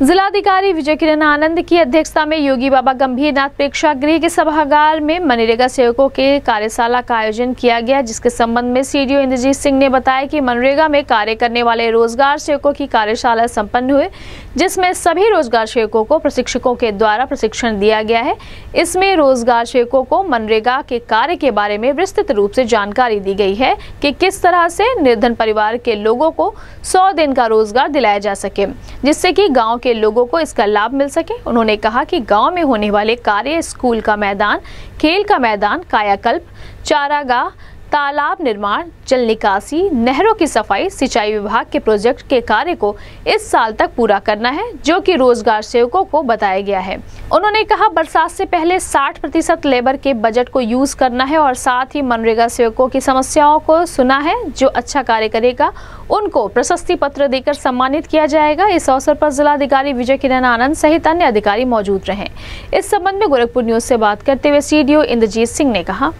जिलाधिकारी विजय किरण आनंद की अध्यक्षता में योगी बाबा गंभीरनाथ प्रेक्षागृह के सभागार में मनरेगा सेवकों के कार्यशाला का आयोजन किया गया, जिसके संबंध में सीडीओ इंद्रजीत सिंह ने बताया कि मनरेगा में कार्य करने वाले रोज़गार सेवकों की कार्यशाला संपन्न हुए जिसमें सभी रोज़गार सेवकों को प्रशिक्षकों के द्वारा प्रशिक्षण दिया गया है। इसमें रोज़गार सेवकों को मनरेगा के कार्य के बारे में विस्तृत रूप से जानकारी दी गई है कि किस तरह से निर्धन परिवार के लोगों को सौ दिन का रोज़गार दिलाया जा सके, जिससे कि गाँव के लोगों को इसका लाभ मिल सके। उन्होंने कहा कि गाँव में होने वाले कार्य, स्कूल का मैदान, खेल का मैदान, कायाकल्प, चारागाह तालाब निर्माण, जल निकासी, नहरों की सफ़ाई, सिंचाई विभाग के प्रोजेक्ट के कार्य को इस साल तक पूरा करना है, जो कि रोज़गार सेवकों को बताया गया है। उन्होंने कहा, बरसात से पहले 60 प्रतिशत लेबर के बजट को यूज़ करना है और साथ ही मनरेगा सेवकों की समस्याओं को सुना है, जो अच्छा कार्य करेगा, उनको प्रशस्ति पत्र देकर सम्मानित किया जाएगा। इस अवसर पर जिलाधिकारी विजय किरण आनंद सहित अन्य अधिकारी मौजूद रहे। इस संबंध में गोरखपुर न्यूज़ से बात करते हुए सीडीओ इंद्रजीत सिंह ने कहा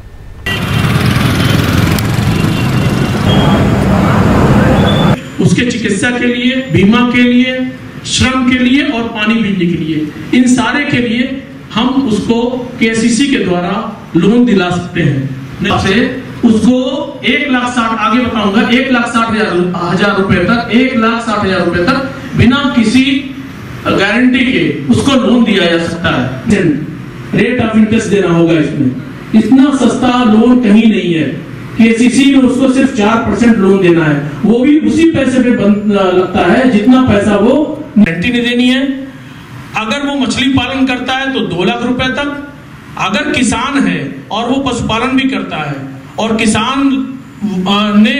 उसके चिकित्सा के लिए, बीमा के लिए, श्रम के लिए और पानी बिजली के लिए। इन सारे के लिए हम उसको केसीसी के द्वारा लोन दिला सकते हैं। से उसको एक लाख साठ, आगे बताऊँगा, एक लाख साठ हज़ार रुपए तक, एक लाख साठ हज़ार रुपए तक बिना किसी गारंटी के उसको लोन दिया जा सकता है। रेट ऑफ़ इंटरेस्ट देना होगा इसमें। इतना सस्ता लोन कहीं नहीं है। केसीसी में उसको सिर्फ़ चार परसेंट लोन देना है। वो भी उसी पैसे पे लगता है, जितना पैसा वो गारंटी नहीं देनी है। अगर वो मछली पालन करता है तो दो लाख रुपए तक। अगर किसान है, और वो पशुपालन भी करता है, और किसान ने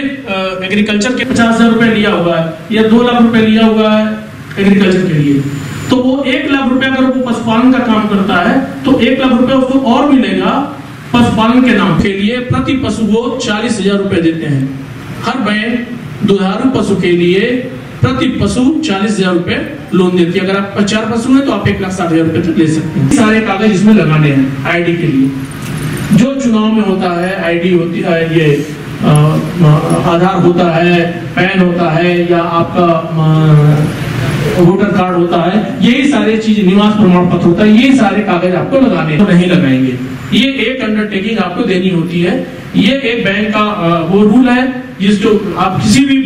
एग्रीकल्चर के पचास हज़ार रुपए लिया हुआ है, या दो लाख रुपए लिया हुआ है एग्रीकल्चर के लिए तो वो एक लाख रुपए अगर वो पशुपालन का काम करता है तो एक लाख रुपए उसको और मिलेगा पशुपालन के नाम के लिए प्रति पशु वो चालीस हज़ार रुपए देते हैं। हर बैंक दुधारू पशु के लिए प्रति पशु चालीस हज़ार रुपए लोन देती है। अगर आप चार पशु हैं तो आप एक लाख साठ हज़ार रुपए तक ले सकते हैं। सारे कागज़ इसमें लगाने हैं आईडी के लिए। जो चुनाव में होता है आईडी होती है, ये आधार होता है, पैन होता है या आपका वोटर कार्ड होता है, यही सारे चीज़ निवास प्रमाण पत्र होता है, ये सारे कागज़ आपको लगाने तो नहीं लगाएँगे। ये एक अंडरटेकिंग आपको देनी होती है। ये एक बैंक का वो रूल है जिसको आप किसी भी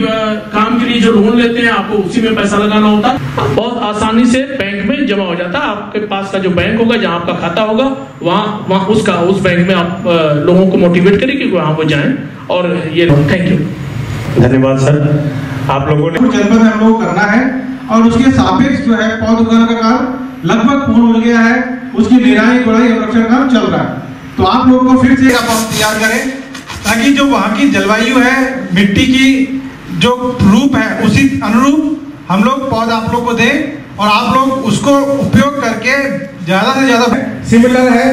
काम के लिए जो लोन लेते हैं आपको उसी में पैसा लगाना होता। है बहुत आसानी से बैंक में जमा हो जाता। है आपके पास का जो बैंक होगा जहाँ आपका खाता होगा वहाँ वहाँ उसका उस बैंक में आप लोगों को मोटिवेट करें कि वहाँ वो जाएँ और ये थैंक यू धन्यवाद सर। आप लोगों ने जनपद में हम लोग करना है और उसके सापेक्ष जो है पौध उगाने का काम लगभग पूर्ण हो गया है। उसकी निराई गुड़ाई और रक्षण काम चल रहा है। तो आप लोगों को फिर से आप तैयार करें, ताकि जो वहाँ की जलवायु है, मिट्टी की जो रूप है, उसी अनुरूप हम लोग पौध आप लोग को दें और आप लोग उसको उपयोग करके ज़्यादा से ज़्यादा सिमिलर है,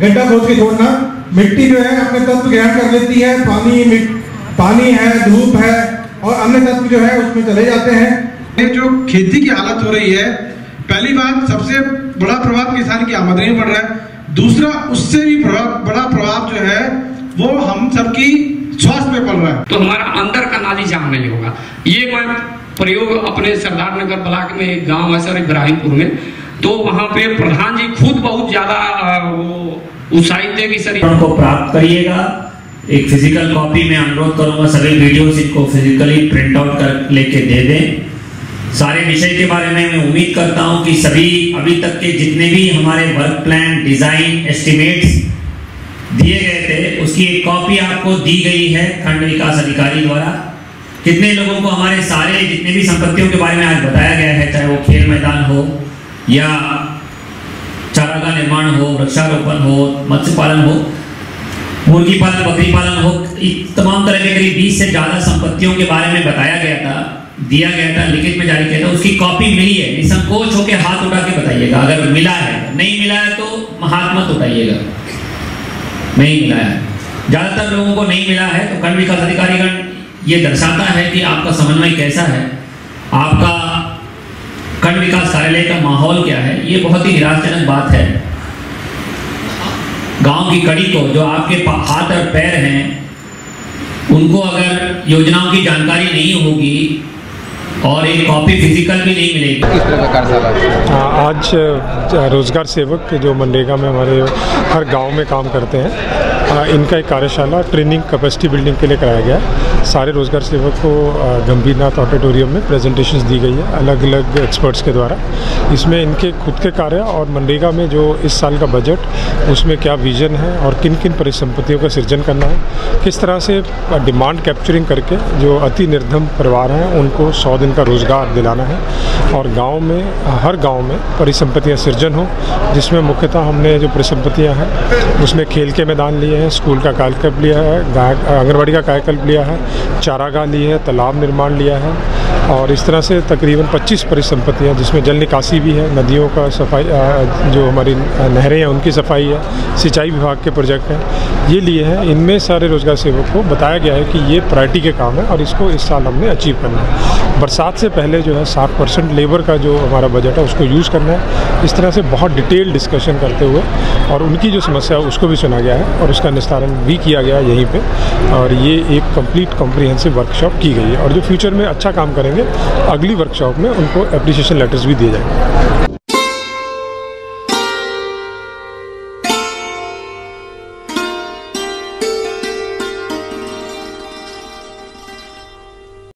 गड्ढा खोद के छोड़ना। मिट्टी जो है, अपने तत्व ग्रहण कर लेती है। पानी पानी है, धूप है, और अन्य तत्व जो है, उसमें चले जाते हैं। जो खेती की हालत हो रही है पहली बात सबसे बड़ा प्रभाव किसान की आमदनी में बढ़ रहा है। दूसरा उससे भी प्रभाव बड़ा प्रभाव जो है वो हम सबकी स्वास्थ्य पे पड़ रहा है। तो हमारा अंदर का नाली जाम नहीं होगा। ये मैं प्रयोग अपने सरदार नगर ब्लॉक में एक गाँव है सर इब्राहिमपुर में। तो वहाँ पे प्रधान जी खुद बहुत ज़्यादा उत्साहित थे कि सर को प्राप्त करिएगा। एक फ़िज़िकल कॉपी में अनुरोध करूँगा सभी वीडियोस इनको फिजिकली प्रिंट आउट कर लेके दे दें। सारे विषय के बारे में मैं उम्मीद करता हूँ कि सभी अभी तक के जितने भी हमारे वर्क प्लान डिज़ाइन एस्टिमेट्स दिए गए थे, उसकी एक कॉपी आपको दी गई है खंड विकास अधिकारी द्वारा। कितने लोगों को हमारे सारे जितने भी संपत्तियों के बारे में आज बताया गया है, चाहे वो खेल मैदान हो या चारागाह निर्माण हो, वृक्षारोपण हो, मत्स्य पालन हो मुर्गी पालन बकरी पालन हो तमाम तरह के करीब बीस से ज़्यादा संपत्तियों के बारे में बताया गया था, दिया गया था, लिखित में जारी किया था, उसकी कॉपी मिली है। निसंकोच होकर हाथ उठा के बताइएगा। अगर मिला है, नहीं मिला है तो मत उठाइएगा। नहीं मिला है। ज़्यादातर लोगों को नहीं मिला है तो खंड विकास अधिकारीगण ये दर्शाता है कि आपका समन्वय कैसा है। आपका खंड विकास कार्यालय का माहौल क्या है, ये बहुत ही निराशजनक बात है। गाँव की कड़ी को जो आपके हाथ और पैर हैं उनको अगर योजनाओं की जानकारी नहीं होगी और एक कॉपी फ़िज़िकल भी नहीं मिलेगी। इस तरह का कार्यशाला हाँ, आज रोज़गार सेवक जो मनरेगा में हमारे हर गाँव में काम करते हैं इनका एक कार्यशाला ट्रेनिंग कैपेसिटी बिल्डिंग के लिए कराया गया है। सारे रोज़गार सेवक को गंभीरनाथ ऑडिटोरियम में प्रेजेंटेशंस दी गई है अलग अलग एक्सपर्ट्स के द्वारा। इसमें इनके खुद के कार्य और मनरेगा में जो इस साल का बजट उसमें क्या विजन है और किन किन परिसंपत्तियों का सृजन करना है, किस तरह से डिमांड कैप्चरिंग करके जो अति निर्धम परिवार हैं, उनको सौ दिन का रोज़गार दिलाना है। और गाँव में, हर गाँव में परिसंपत्तियाँ सृजन हो, जिसमें मुख्यतः हमने जो परिसंपत्तियाँ हैं, उसमें खेल के मैदान लिए हैं, स्कूल का कायकल्प लिया है आंगनबाड़ी का कायकल्प लिया है चारागाह ली है, तालाब निर्माण लिया है और इस तरह से तकरीबन 25 परिसंपत्तियाँ, जिसमें जल निकासी भी है, नदियों का सफ़ाई जो हमारी नहरें हैं, उनकी सफ़ाई है, सिंचाई विभाग के प्रोजेक्ट हैं, ये लिए हैं। इनमें सारे रोज़गार सेवक को बताया गया है कि ये प्रायोरिटी के काम है और इसको इस साल हमने अचीव करना है। बरसात से पहले जो है साठ परसेंट लेबर का जो हमारा बजट है, उसको यूज़ करना है। इस तरह से बहुत डिटेल डिस्कशन करते हुए और उनकी जो समस्या है, उसको भी सुना गया है और उसका निस्तारण भी किया गया यहीं पे और ये एक कंप्लीट कॉम्प्रिहेंसिव वर्कशॉप की गई है और जो फ्यूचर में अच्छा काम करेंगे, अगली वर्कशॉप में उनको अप्रिसिएशन लेटर्स भी दिए जाएँगे।